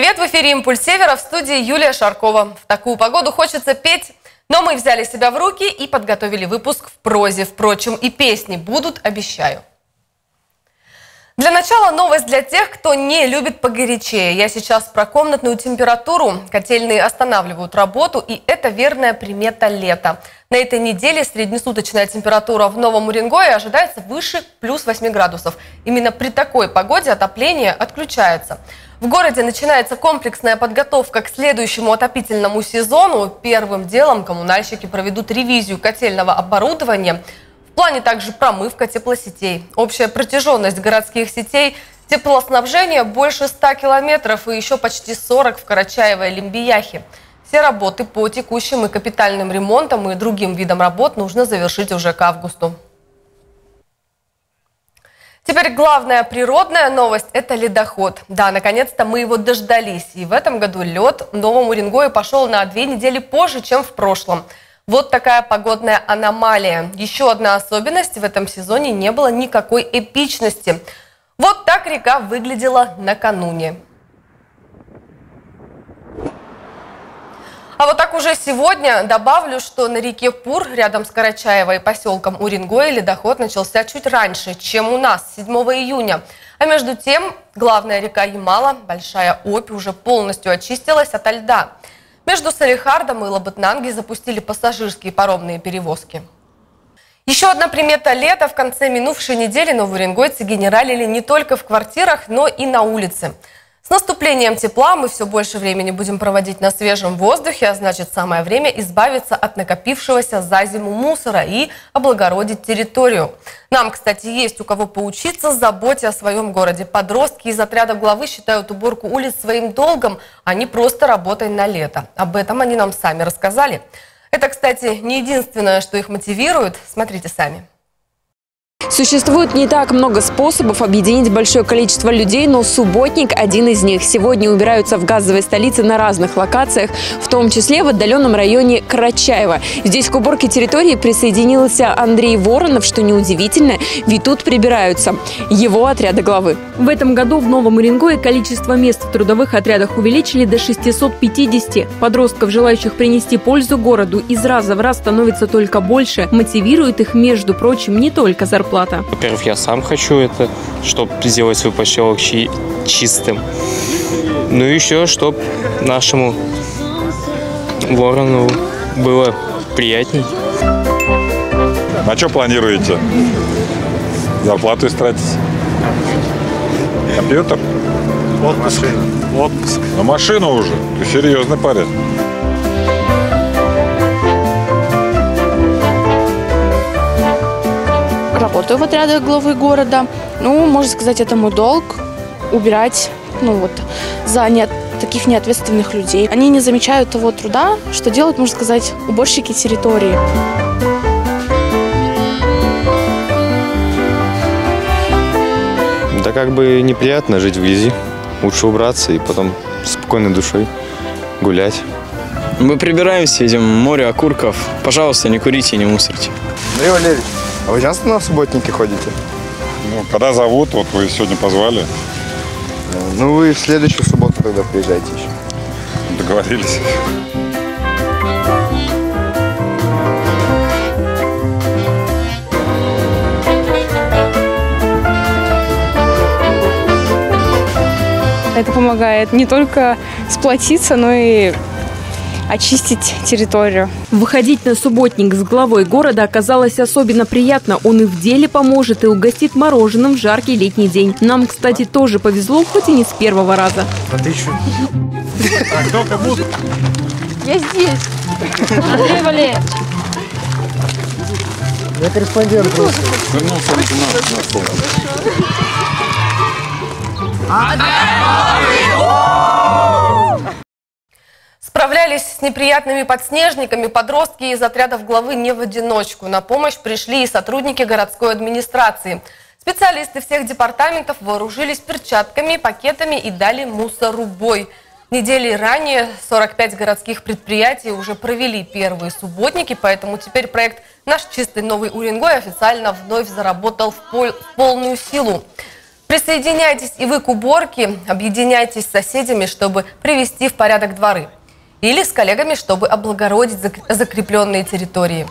Привет, в эфире «Импульс Севера» в студии Юлия Шаркова. В такую погоду хочется петь, но мы взяли себя в руки и подготовили выпуск в прозе. Впрочем, и песни будут, обещаю. Для начала новость для тех, кто не любит погорячее. Я сейчас про комнатную температуру. Котельные останавливают работу, и это верная примета лета. На этой неделе среднесуточная температура в Новом Уренгое ожидается выше плюс 8 градусов. Именно при такой погоде отопление отключается. В городе начинается комплексная подготовка к следующему отопительному сезону. Первым делом коммунальщики проведут ревизию котельного оборудования – в плане также промывка теплосетей. Общая протяженность городских сетей теплоснабжения больше 100 километров и еще почти 40 в Карачаево и Лимбияхе. Все работы по текущим и капитальным ремонтам и другим видам работ нужно завершить уже к августу. Теперь главная природная новость – это ледоход. Да, наконец-то мы его дождались. И в этом году лед в Новом Уренгое пошел на две недели позже, чем в прошлом – вот такая погодная аномалия. Еще одна особенность – в этом сезоне не было никакой эпичности. Вот так река выглядела накануне. А вот так уже сегодня добавлю, что на реке Пур, рядом с Карачаево и поселком Уренгой, ледоход начался чуть раньше, чем у нас, 7 июня. А между тем, главная река Ямала, Большая Обь, уже полностью очистилась от льда. Между Салихардом и Лабытнанги запустили пассажирские паромные перевозки. Еще одна примета лета. В конце минувшей недели новоуренгойцы генералили не только в квартирах, но и на улице. С наступлением тепла мы все больше времени будем проводить на свежем воздухе, а значит самое время избавиться от накопившегося за зиму мусора и облагородить территорию. Нам, кстати, есть у кого поучиться заботе о своем городе. Подростки из отряда главы считают уборку улиц своим долгом, а не просто работой на лето. Об этом они нам сами рассказали. Это, кстати, не единственное, что их мотивирует. Смотрите сами. Существует не так много способов объединить большое количество людей, но субботник – один из них. Сегодня убираются в газовой столице на разных локациях, в том числе в отдаленном районе Карачаева. Здесь к уборке территории присоединился Андрей Воронов, что неудивительно, ведь тут прибираются его отряда главы. В этом году в Новом Уренгое количество мест в трудовых отрядах увеличили до 650. Подростков, желающих принести пользу городу, из раза в раз становится только больше. Мотивирует их, между прочим, не только зарплата зарплата? Во-первых, я сам хочу это, чтобы сделать свой поселок чи чистым. Ну и еще, чтобы нашему ворону было приятней. На что планируете? Зарплату истратить? Компьютер? Отпуск. Отпуск. На машину уже? Ты серьезный парень. Работаю в отрядах главы города. Ну, можно сказать, это мой долг убирать, ну вот, за не, таких неответственных людей. Они не замечают того труда, что делают, можно сказать, уборщики территории. Да как бы неприятно жить в грязи. Лучше убраться и потом спокойной душой гулять. Мы прибираемся, видим море окурков. Пожалуйста, не курите и не мусорите. Андрей Валерьевич, а вы часто на субботники ходите? Ну, когда зовут, вот вы сегодня позвали. Ну, вы в следующую субботу тогда приезжайте еще. Договорились. Это помогает не только сплотиться, но и очистить территорию. Выходить на субботник с главой города оказалось особенно приятно. Он и в деле поможет, и угостит мороженым в жаркий летний день. Нам, кстати, тоже повезло, хоть и не с первого раза. А ты еще? А кто кому? Я здесь. Андрей Валерьевич. Я корреспондент просто. Вернулся Справлялись с неприятными подснежниками подростки из отрядов главы не в одиночку. На помощь пришли и сотрудники городской администрации. Специалисты всех департаментов вооружились перчатками, пакетами и дали мусору бой. Недели ранее 45 городских предприятий уже провели первые субботники, поэтому теперь проект «Наш чистый новый Уренгой» официально вновь заработал в, пол в полную силу. Присоединяйтесь и вы к уборке, объединяйтесь с соседями, чтобы привести в порядок дворы. Или с коллегами, чтобы облагородить закрепленные территории.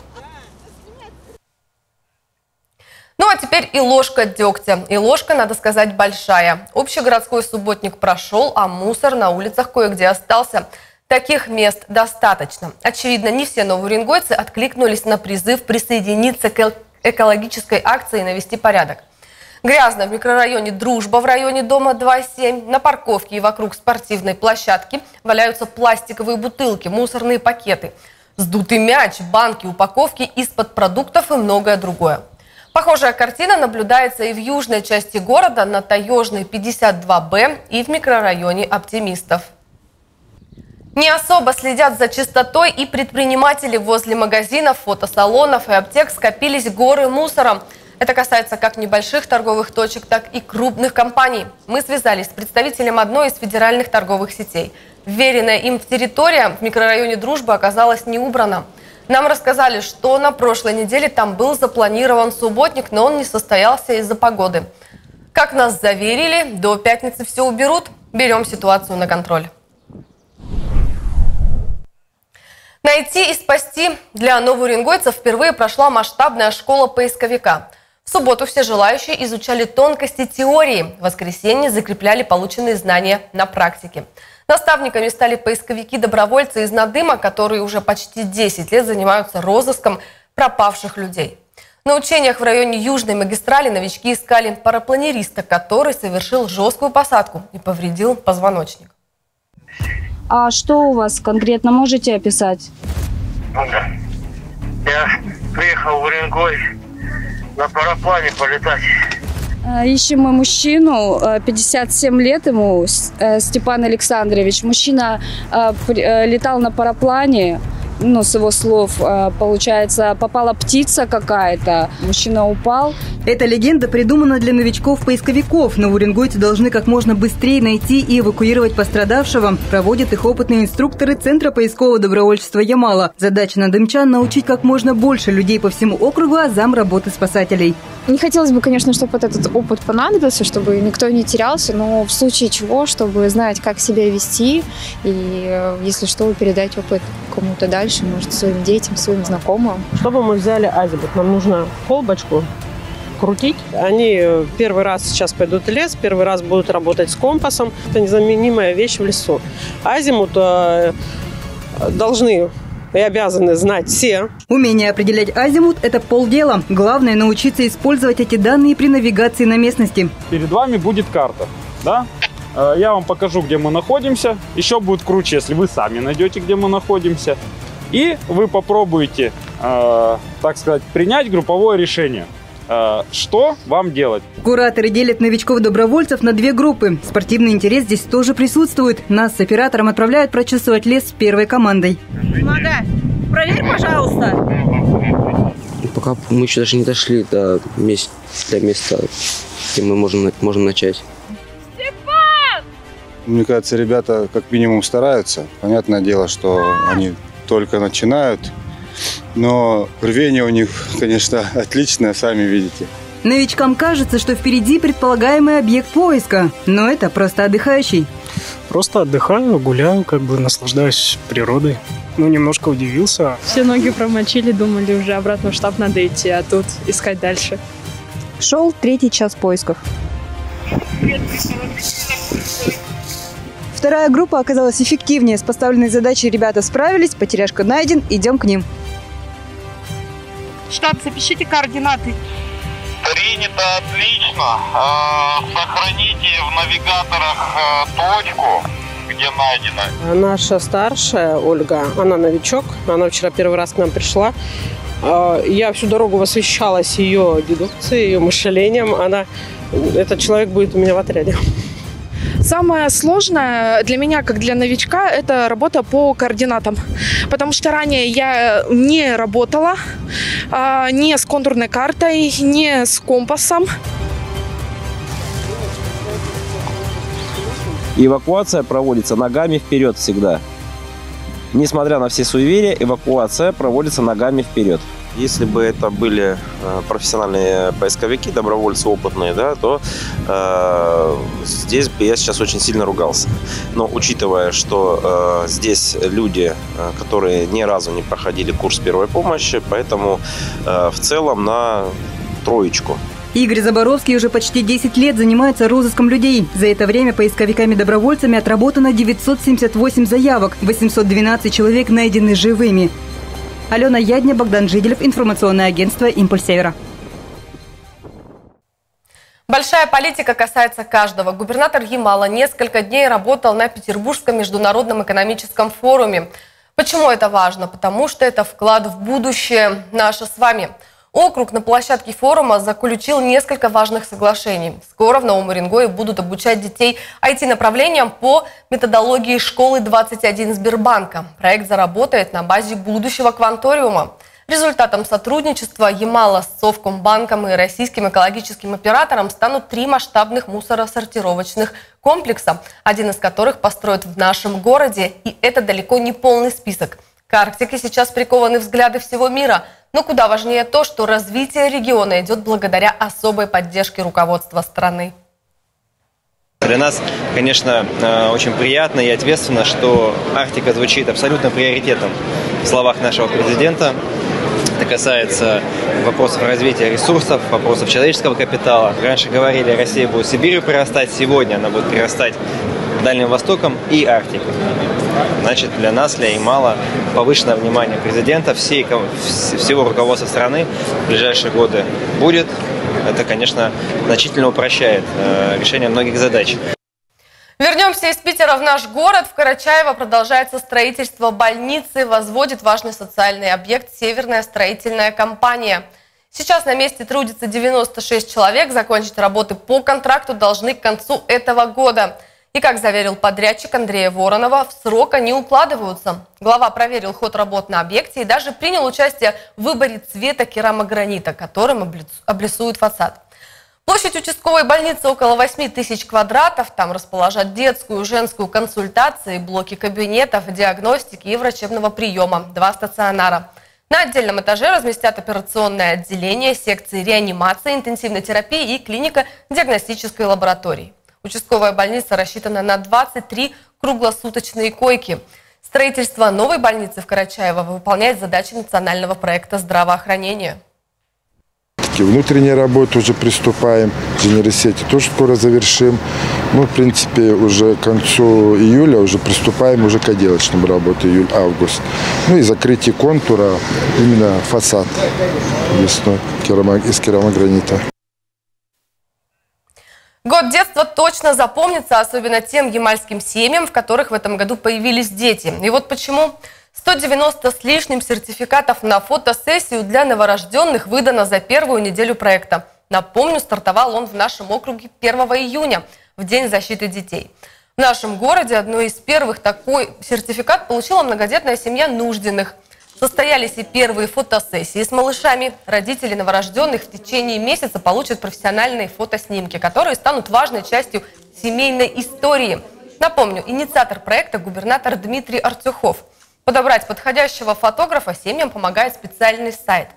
Ну а теперь и ложка дегтя. И ложка, надо сказать, большая. Общегородской субботник прошел, а мусор на улицах кое-где остался. Таких мест достаточно. Очевидно, не все новоуренгойцы откликнулись на призыв присоединиться к экологической акции «Навести порядок». Грязно в микрорайоне «Дружба» в районе дома 2.7. На парковке и вокруг спортивной площадки валяются пластиковые бутылки, мусорные пакеты, сдутый мяч, банки, упаковки из-под продуктов и многое другое. Похожая картина наблюдается и в южной части города на Таежной 52Б и в микрорайоне Оптимистов. Не особо следят за чистотой и предприниматели возле магазинов, фотосалонов и аптек скопились горы мусора. Это касается как небольших торговых точек, так и крупных компаний. Мы связались с представителем одной из федеральных торговых сетей. Вверенная им территория в микрорайоне Дружба оказалась не убрана. Нам рассказали, что на прошлой неделе там был запланирован субботник, но он не состоялся из-за погоды. Как нас заверили, до пятницы все уберут. Берем ситуацию на контроль. Найти и спасти для новоуренгойцев впервые прошла масштабная школа поисковика. В субботу все желающие изучали тонкости теории. В воскресенье закрепляли полученные знания на практике. Наставниками стали поисковики-добровольцы из Надыма, которые уже почти 10 лет занимаются розыском пропавших людей. На учениях в районе Южной магистрали новички искали парапланериста, который совершил жесткую посадку и повредил позвоночник. А что у вас конкретно можете описать? Я приехал в Уренгой на параплане полетать. Э, ищем мы мужчину, 57 э, лет ему, э, Степан Александрович. Мужчина летал на параплане, ну, с его слов, э, получается, попала птица какая-то, мужчина упал. Эта легенда придумана для новичков-поисковиков, но уренгойцы должны как можно быстрее найти и эвакуировать пострадавшего. Проводят их опытные инструкторы Центра поискового добровольчества «Ямала». Задача на дымчан – научить как можно больше людей по всему округу азам работы спасателей. Не хотелось бы, конечно, чтобы вот этот опыт понадобился, чтобы никто не терялся, но в случае чего, чтобы знать, как себя вести, и э, если что, передать опыт кому-то дальше дальше, может, своим детям, своим знакомым. Чтобы мы взяли азимут, нам нужно колбочку крутить. Они первый раз сейчас пойдут в лес, первый раз будут работать с компасом. Это незаменимая вещь в лесу. Азимут э, должны и обязаны знать все. Умение определять азимут – это полдела. Главное – научиться использовать эти данные при навигации на местности. Перед вами будет карта, да? Э, я вам покажу, где мы находимся. Еще будет круче, если вы сами найдете, где мы находимся. И вы попробуете, э, так сказать, принять групповое решение. Э, что вам делать? Кураторы делят новичков-добровольцев на две группы. Спортивный интерес здесь тоже присутствует. Нас с оператором отправляют прочесывать лес с первой командой. Мага, проверь, пожалуйста. Пока мы еще даже не дошли до места, до места где мы можем, можем начать. Мне кажется, ребята как минимум стараются. Понятное дело, что они только начинают. Но рвение у них, конечно, отличное, сами видите. Новичкам кажется, что впереди предполагаемый объект поиска, но это просто отдыхающий. Просто отдыхаю, гуляю, как бы наслаждаюсь природой. Ну, немножко удивился. Все ноги промочили, думали, уже обратно в штаб надо идти, а тут искать дальше. Шел третий час поисков. Вторая группа оказалась эффективнее. С поставленной задачей ребята справились, потеряшка найден, идем к ним. Штаб, запишите координаты. Принято, отлично. А, сохраните в навигаторах а, точку, где найдено. Наша старшая Ольга, она новичок, она вчера первый раз к нам пришла. А, я всю дорогу восхищалась ее дедукцией, ее мышлением. Она, этот человек будет у меня в отряде. Самое сложное для меня, как для новичка, это работа по координатам. Потому что ранее я не работала а, ни с контурной картой, ни с компасом. Эвакуация проводится ногами вперед всегда. Несмотря на все суеверия, эвакуация проводится ногами вперед. Если бы это были э, профессиональные поисковики, добровольцы опытные, да, то э, здесь бы я сейчас очень сильно ругался. Но учитывая, что э, здесь люди, э, которые ни разу не проходили курс первой помощи, поэтому э, в целом на троечку. Игорь Заборовский уже почти 10 лет занимается розыском людей. За это время поисковиками-добровольцами отработано 978 заявок, 812 человек найдены живыми. Алена Ядня, Богдан Жиделев, информационное агентство «Импульс Севера». Большая политика касается каждого. Губернатор Ямала несколько дней работал на Петербургском международном экономическом форуме. Почему это важно? Потому что это вклад в будущее наше с вами – Округ на площадке форума заключил несколько важных соглашений. Скоро в Новом Уренгое будут обучать детей IT-направлениям по методологии школы 21 Сбербанка. Проект заработает на базе будущего кванториума. Результатом сотрудничества Ямала с Совкомбанком и российским экологическим оператором станут три масштабных мусоросортировочных комплекса, один из которых построят в нашем городе. И это далеко не полный список. К Арктике сейчас прикованы взгляды всего мира – но куда важнее то, что развитие региона идет благодаря особой поддержке руководства страны. Для нас, конечно, э, очень приятно и ответственно, что Арктика звучит абсолютно приоритетом в словах нашего президента. Это касается вопросов развития ресурсов, вопросов человеческого капитала. Раньше говорили, Россия будет Сибирью прирастать, сегодня она будет прирастать Дальним Востоком и Арктикой. Значит, для нас, для Ямала, повышенное внимание президента, всей, всего руководства страны в ближайшие годы будет. Это, конечно, значительно упрощает э, решение многих задач. Вернемся из Питера в наш город. В Карачаево продолжается строительство больницы. Возводит важный социальный объект «Северная строительная компания». Сейчас на месте трудится 96 человек. Закончить работы по контракту должны к концу этого года. И, как заверил подрядчик Андрея Воронова, в срок они укладываются. Глава проверил ход работ на объекте и даже принял участие в выборе цвета керамогранита, которым облицуют фасад. Площадь участковой больницы около 8 тысяч квадратов. Там расположат детскую, женскую консультации, блоки кабинетов, диагностики и врачебного приема, два стационара. На отдельном этаже разместят операционное отделение, секции реанимации, интенсивной терапии и клиника диагностической лаборатории. Участковая больница рассчитана на 23 круглосуточные койки. Строительство новой больницы в Карачаево выполняет задачи национального проекта здравоохранения. Внутренние работы уже приступаем, инженеры-сети тоже скоро завершим. Мы, в принципе, уже к концу июля уже приступаем уже к отделочным работам, июль-август. Ну и закрытие контура, именно фасад весной из керамогранита. Год детства точно запомнится, особенно тем ямальским семьям, в которых в этом году появились дети. И вот почему 190 с лишним сертификатов на фотосессию для новорожденных выдано за первую неделю проекта. Напомню, стартовал он в нашем округе 1 июня, в День защиты детей. В нашем городе одной из первых такой сертификат получила многодетная семья Нужденных – Состоялись и первые фотосессии с малышами. Родители новорожденных в течение месяца получат профессиональные фотоснимки, которые станут важной частью семейной истории. Напомню, инициатор проекта губернатор Дмитрий Артюхов. Подобрать подходящего фотографа семьям помогает специальный сайт.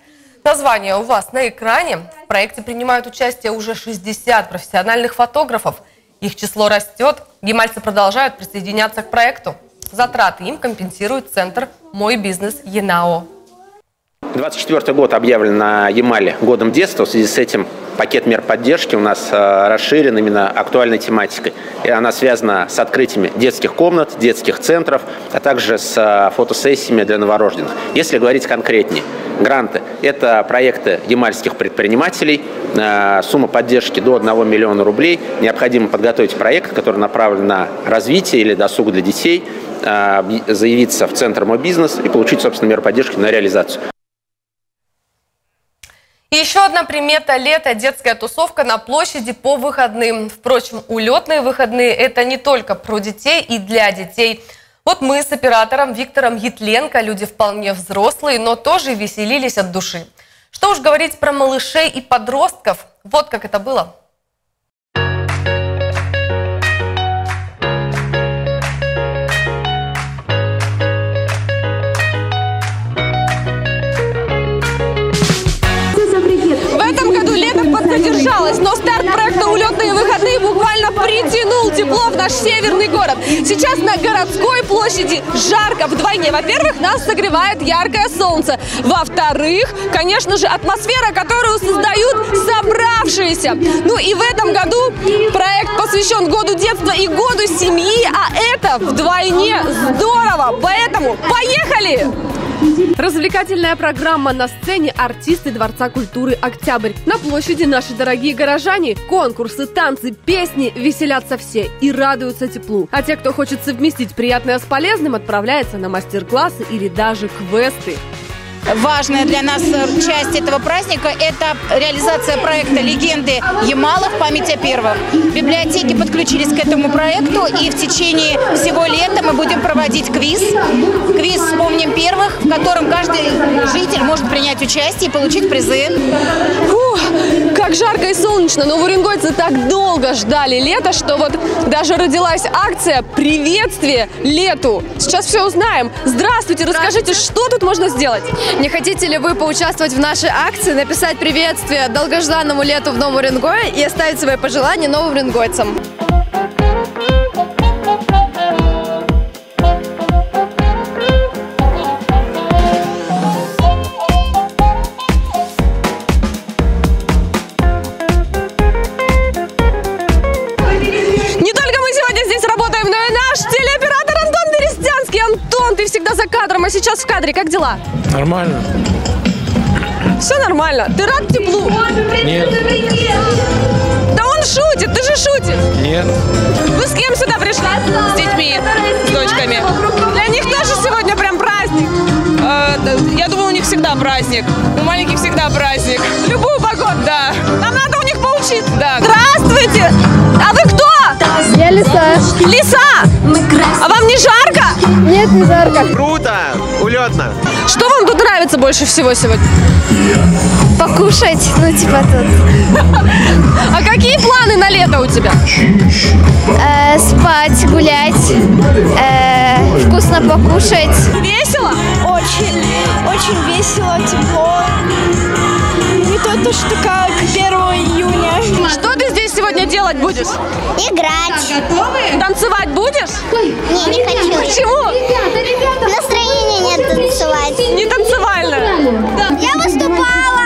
Название у вас на экране. В проекте принимают участие уже 60 профессиональных фотографов. Их число растет. Гемальцы продолжают присоединяться к проекту. Затраты им компенсирует Центр «Мой бизнес ЕНАО». 24 год объявлен на Ямале годом детства. В связи с этим пакет мер поддержки у нас э, расширен именно актуальной тематикой. И она связана с открытиями детских комнат, детских центров, а также с э, фотосессиями для новорожденных. Если говорить конкретнее, гранты – это проекты ямальских предпринимателей, э, сумма поддержки до 1 миллиона рублей. Необходимо подготовить проект, который направлен на развитие или досуг для детей, заявиться в Центр «Мой бизнес» и получить, собственно, меру поддержки на реализацию. Еще одна примета лета – детская тусовка на площади по выходным. Впрочем, улетные выходные – это не только про детей и для детей. Вот мы с оператором Виктором Ятленко, люди вполне взрослые, но тоже веселились от души. Что уж говорить про малышей и подростков. Вот как это было. Выходные буквально притянул тепло в наш северный город. Сейчас на городской площади жарко вдвойне. Во-первых, нас согревает яркое солнце. Во-вторых, конечно же, атмосфера, которую создают собравшиеся. Ну и в этом году проект посвящен году детства и году семьи, а это вдвойне здорово. Поэтому поехали! Развлекательная программа на сцене артисты Дворца культуры «Октябрь». На площади наши дорогие горожане. Конкурсы, танцы, песни веселятся все и радуются теплу. А те, кто хочет совместить приятное с полезным, отправляются на мастер-классы или даже квесты. Важная для нас часть этого праздника – это реализация проекта «Легенды Ямала» в память о первых. Библиотеки подключились к этому проекту, и в течение всего лета мы будем проводить квиз. Квиз «Вспомним первых», в котором каждый житель может принять участие и получить призы. Фу, как жарко и солнечно, но уренгойцы так долго ждали лета, что вот даже родилась акция «Приветствие лету». Сейчас все узнаем. Здравствуйте, расскажите, что тут можно сделать? Не хотите ли вы поучаствовать в нашей акции, написать приветствие долгожданному лету в Новом Уренгое и оставить свои пожелания новым уренгойцам? Нормально. Все нормально. Ты рад теплу? Нет. Да он шутит, ты же шутишь. Нет. Вы с кем сюда пришли? С детьми, с дочками. Для них тоже сегодня прям праздник. Я думаю, у них всегда праздник. У маленьких всегда праздник. Любую погоду? Да. Нам надо у них поучиться. Да. Здравствуйте! А вы кто? Я лиса. Лиса! Нет, не жарко. Круто! Улетно! Что вам тут нравится больше всего сегодня? Покушать, ну типа тут. А какие планы на лето у тебя? Э, спать, гулять, э, вкусно покушать. Весело? Очень, очень весело, тепло. Не то, то, что как будешь? Играть. Танцевать будешь? Не, не хочу. Почему? Настроения нет танцевать. Не танцевально? Я выступала.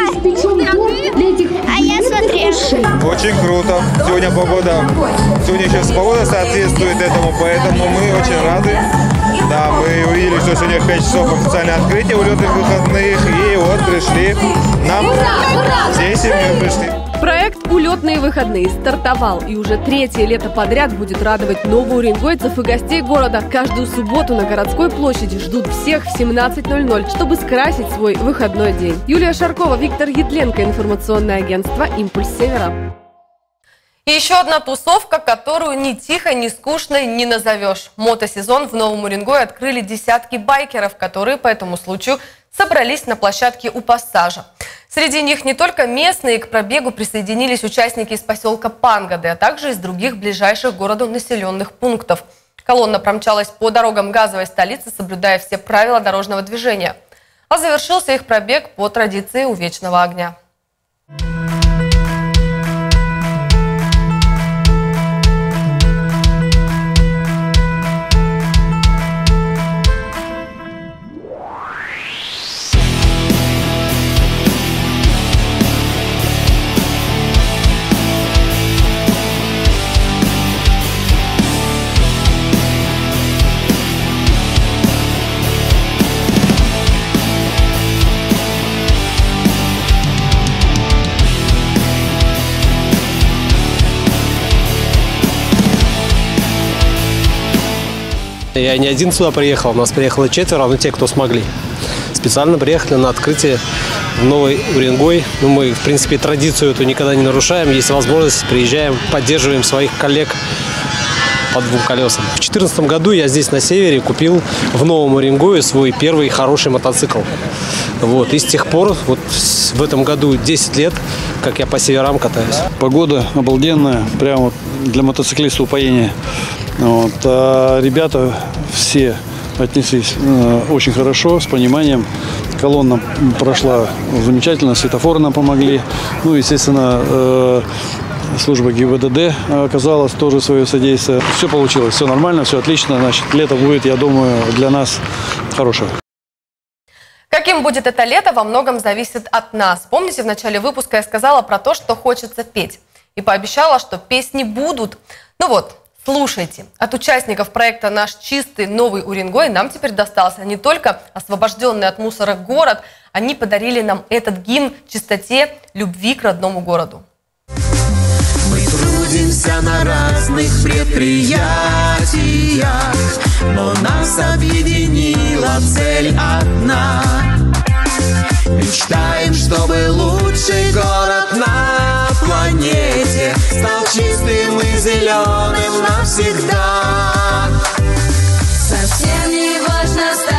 А я смотрела. Очень круто. Сегодня погода, сегодня сейчас погода соответствует этому, поэтому мы очень рады. Да, мы увидели, что сегодня в 5 часов официальное открытие улетных выходных, и вот пришли нам всей семьей пришли. «Улетные выходные» стартовал и уже третье лето подряд будет радовать новоуренгойцев и гостей города. Каждую субботу на городской площади ждут всех в 17.00, чтобы скрасить свой выходной день. Юлия Шаркова, Виктор Едленко, информационное агентство «Импульс Севера». И еще одна тусовка, которую ни тихо, ни скучной не назовешь. Мотосезон в Новом Уренгое открыли десятки байкеров, которые по этому случаю собрались на площадке у пассажа. Среди них не только местные, к пробегу присоединились участники из поселка Пангады, а также из других ближайших городу населенных пунктов. Колонна промчалась по дорогам газовой столицы, соблюдая все правила дорожного движения. А завершился их пробег по традиции у вечного огня. Я не один сюда приехал, нас приехало четверо, но те, кто смогли. Специально приехали на открытие в Новый Уренгой. Ну, мы, в принципе, традицию эту никогда не нарушаем. Есть возможность, приезжаем, поддерживаем своих коллег по двум колесам. В 2014 году я здесь на севере купил в Новом Уренгое свой первый хороший мотоцикл. Вот. И с тех пор, вот в этом году 10 лет, как я по северам катаюсь. Погода обалденная, прямо для мотоциклиста упоение. Вот. А ребята все отнеслись э, очень хорошо, с пониманием. Колонна прошла замечательно, светофоры нам помогли. Ну, естественно, э, служба ГИБДД оказала тоже свое содействие. Все получилось, все нормально, все отлично. Значит, лето будет, я думаю, для нас хорошее. Каким будет это лето, во многом зависит от нас. Помните, в начале выпуска я сказала про то, что хочется петь. И пообещала, что песни будут. Ну вот, слушайте. От участников проекта «Наш чистый новый Уренгой» нам теперь достался не только освобожденный от мусора город, они подарили нам этот гимн чистоте, любви к родному городу. Мы трудимся на разных предприятиях, но нас объединила цель одна. Мечтаем, чтобы лучший город на планете Стал чистым и зеленым навсегда. Совсем не важно, стар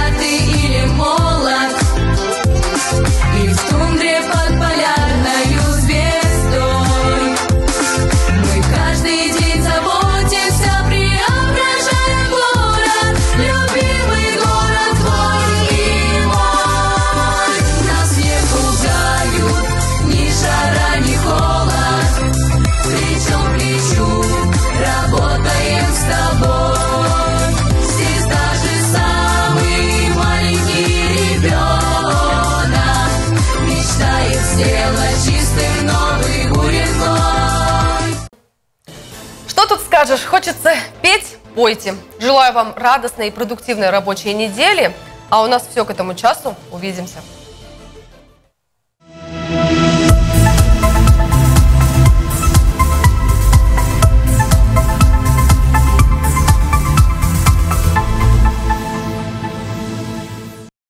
Пойте. Желаю вам радостной и продуктивной рабочей недели. А у нас все к этому часу. Увидимся.